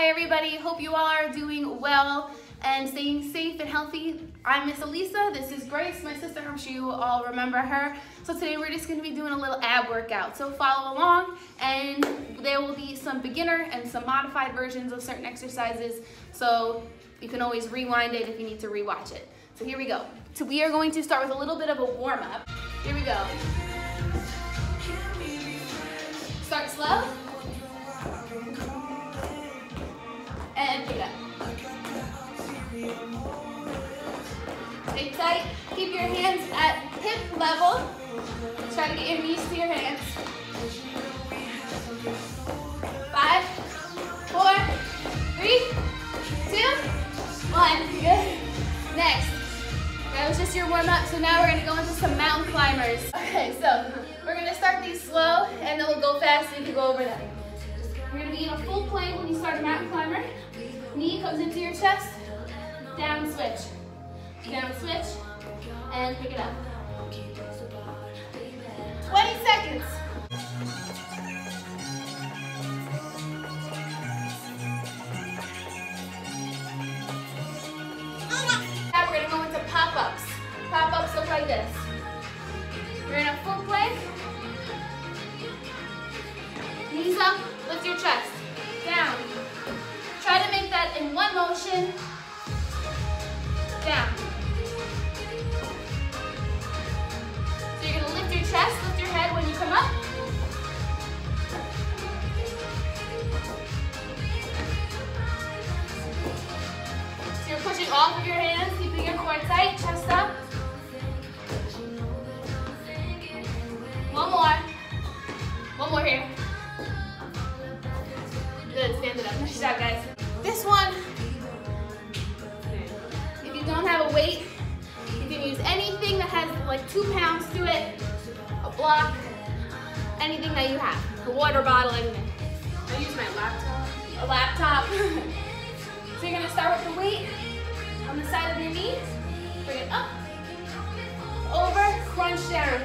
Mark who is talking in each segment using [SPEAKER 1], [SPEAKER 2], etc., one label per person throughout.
[SPEAKER 1] Hi everybody, hope you all are doing well and staying safe and healthy. I'm Miss Alisa, this is Grace, my sister, I'm sure you all remember her. So today we're just gonna be doing a little ab workout. So follow along and there will be some beginner and some modified versions of certain exercises. So you can always rewind it if you need to rewatch it. So here we go. So we are going to start with a little bit of a warm up. Here we go. Keep your hands at hip level. Try to get your knees to your hands. Five, four, three, two, one. Good. Next. That was just your warm up, so now we're gonna go into some mountain climbers. Okay, so we're gonna start these slow and then we'll go fast so you can go over them. You're gonna be in a full plank when you start a mountain climber. Knee comes into your chest, down switch. Down switch, and pick it up. 20 seconds. Now we're gonna go into pop-ups. Pop-ups look like this. Good, stand it up. Nice job, guys. This one, if you don't have a weight, you can use anything that has like two pounds to it, a block, anything that you have, a water bottle, anything.
[SPEAKER 2] I use my laptop.
[SPEAKER 1] A laptop. so you're gonna start with the weight on the side of your knees, bring it up, over, crunch down,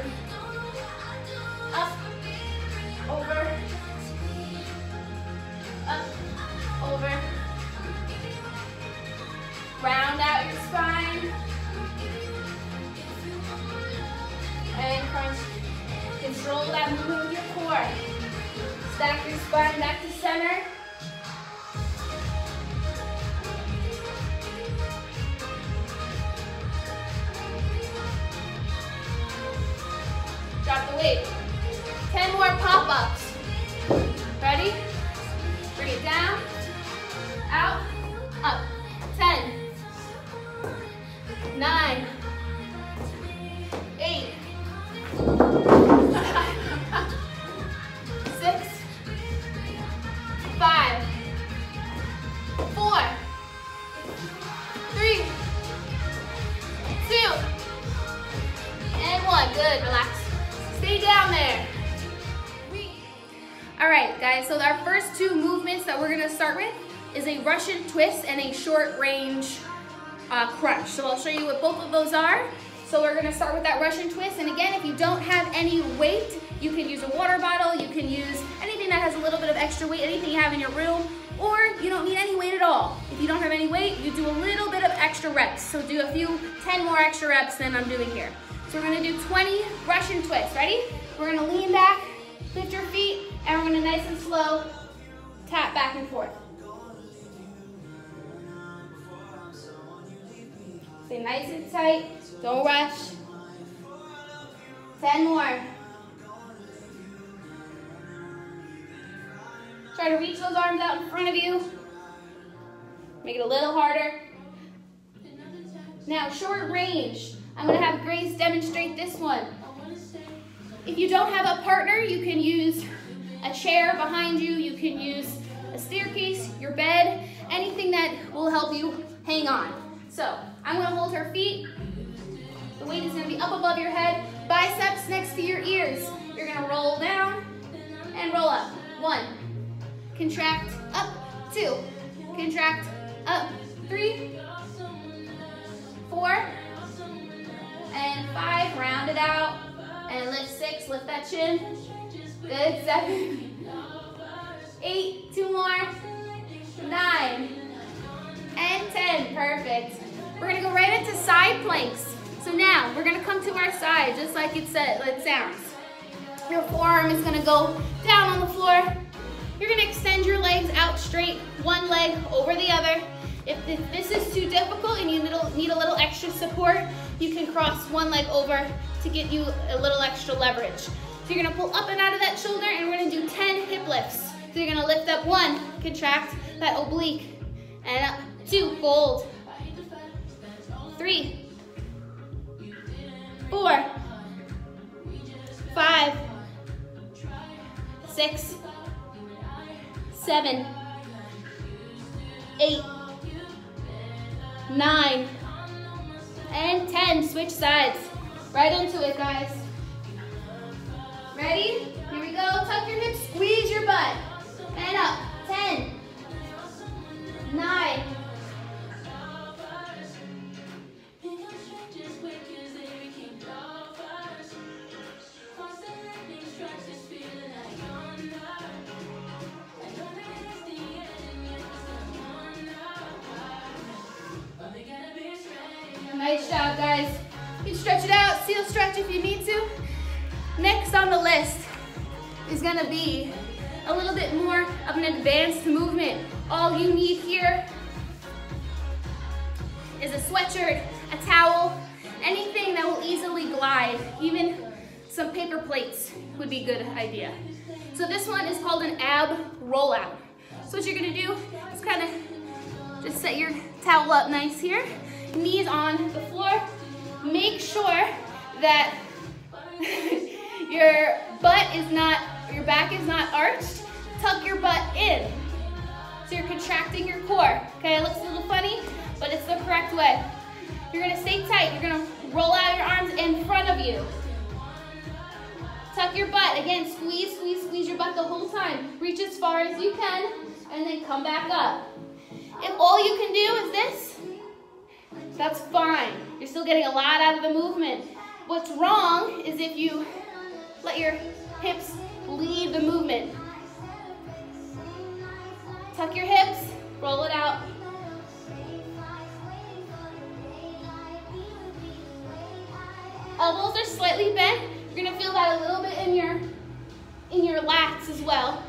[SPEAKER 1] Stack your spine back to center. Drop the weight. 10 more. So I'll show you what both of those are. So we're gonna start with that Russian twist. And again, if you don't have any weight, you can use a water bottle, you can use anything that has a little bit of extra weight, anything you have in your room, or you don't need any weight at all. If you don't have any weight, you do a little bit of extra reps. So do a few, 10 more extra reps than I'm doing here. So we're gonna do 20 Russian twists, ready? We're gonna lean back, lift your feet, and we're gonna nice and slow tap back and forth. Stay nice and tight, don't rush. 10 more. Try to reach those arms out in front of you. Make it a little harder. Now, short range. I'm gonna have Grace demonstrate this one. If you don't have a partner, you can use a chair behind you, you can use a staircase, your bed, anything that will help you hang on. So, I'm gonna hold her feet. The weight is gonna be up above your head, biceps next to your ears. You're gonna roll down and roll up. One, contract, up, two, contract, up, three, four, and five, round it out, and lift six, lift that chin. Good, seven, eight, two more, nine, right into side planks. So now we're gonna come to our side, just like it said, it sounds. Your forearm is gonna go down on the floor. You're gonna extend your legs out straight, one leg over the other. If this is too difficult and you need a little extra support, you can cross one leg over to get you a little extra leverage. So you're gonna pull up and out of that shoulder and we're gonna do 10 hip lifts. So you're gonna lift up one, contract that oblique, and up, two, hold. Six, seven, eight, nine, and 10. Switch sides. Right into it, guys. Ready? Here we go. Tuck your hips, squeeze You can stretch it out, seal stretch if you need to. Next on the list is gonna be a little bit more of an advanced movement. All you need here is a sweatshirt, a towel, anything that will easily glide. Even some paper plates would be a good idea. So this one is called an ab rollout. So what you're gonna do is kind of just set your towel up nice here knees on the floor. Make sure that your butt is not, your back is not arched. Tuck your butt in. So you're contracting your core. Okay, it looks a little funny, but it's the correct way. You're gonna stay tight. You're gonna roll out your arms in front of you. Tuck your butt. Again, squeeze, squeeze, squeeze your butt the whole time. Reach as far as you can, and then come back up. If all you can do is this, that's fine. You're still getting a lot out of the movement. What's wrong is if you let your hips lead the movement. Tuck your hips, roll it out. Elbows are slightly bent. You're gonna feel that a little bit in your, in your lats as well.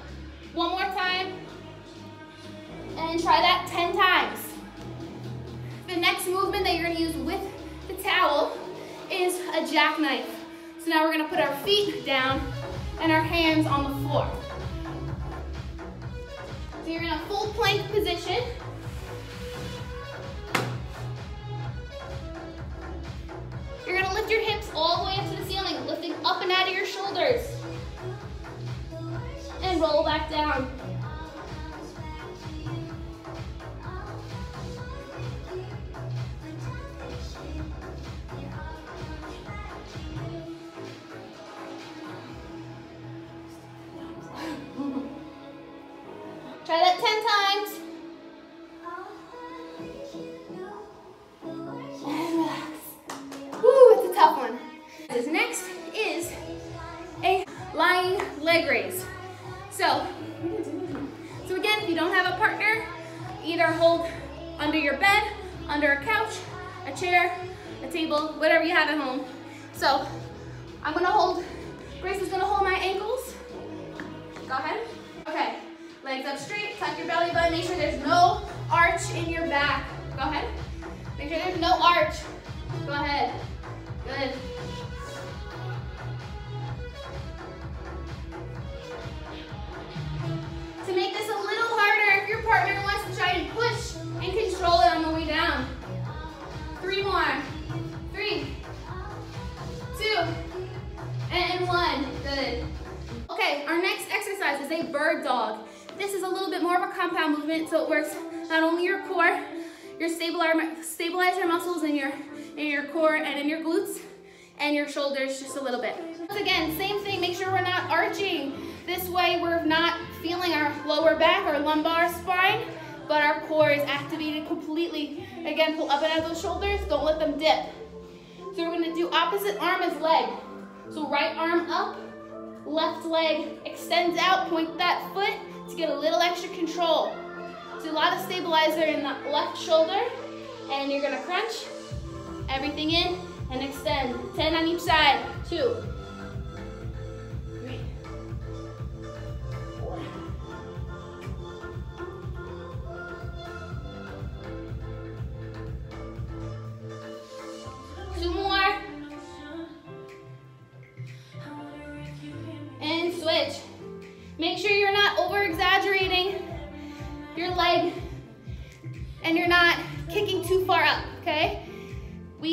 [SPEAKER 1] One more time. And try that 10 times. The next movement that you're gonna use with the towel is a jackknife. So now we're gonna put our feet down and our hands on the floor. So you're in a full plank position. You're gonna lift your hips all the way up to the ceiling, lifting up and out of your shoulders. And roll back down. Don't have a partner, either hold under your bed, under a couch, a chair, a table, whatever you have at home. So, I'm gonna hold, Grace is gonna hold my ankles. Go ahead. Okay. Legs up straight, tuck your belly button, make sure there's no arch in your back. Go ahead. Make sure there's no arch. Go ahead. Good. Your stabilizer muscles in your, in your core and in your glutes, and your shoulders just a little bit. Again, same thing, make sure we're not arching. This way we're not feeling our lower back, our lumbar spine, but our core is activated completely. Again, pull up and out those shoulders, don't let them dip. So we're gonna do opposite arm as leg. So right arm up, left leg extends out, point that foot, to get a little extra control. So a lot of stabilizer in the left shoulder, and you're gonna crunch, Everything in and extend. 10 on each side. Two,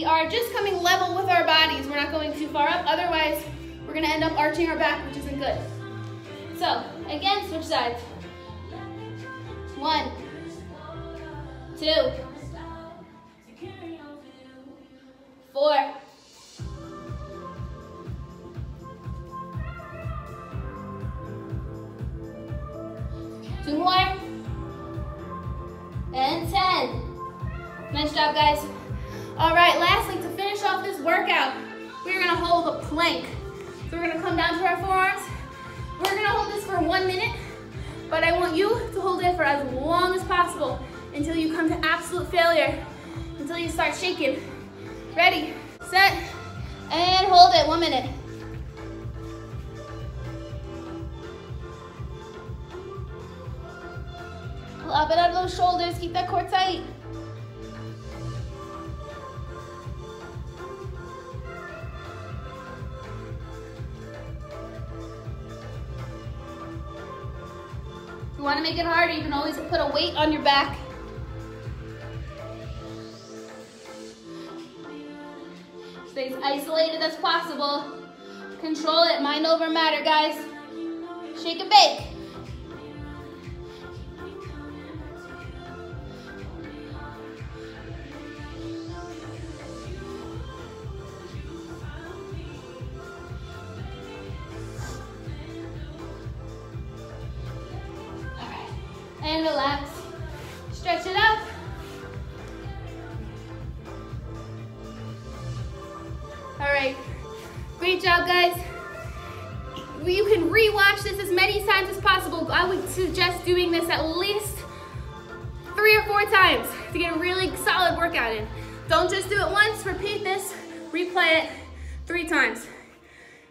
[SPEAKER 1] We are just coming level with our bodies. We're not going too far up, otherwise we're gonna end up arching our back, which isn't good. So, again, switch sides. One, two, four, we're gonna hold a plank. So we're gonna come down to our forearms. We're gonna hold this for one minute, but I want you to hold it for as long as possible until you come to absolute failure, until you start shaking. Ready, set, and hold it, one minute. Lob it out of those shoulders, keep that core tight. Want to make it harder, you can always put a weight on your back. Stay as isolated as possible. Control it, mind over matter, guys. Shake and bake. Great job, guys. You can re-watch this as many times as possible. I would suggest doing this at least three or four times to get a really solid workout in. Don't just do it once, repeat this, replay it three times.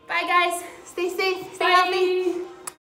[SPEAKER 1] Bye guys, stay safe, stay
[SPEAKER 2] Bye.
[SPEAKER 1] healthy.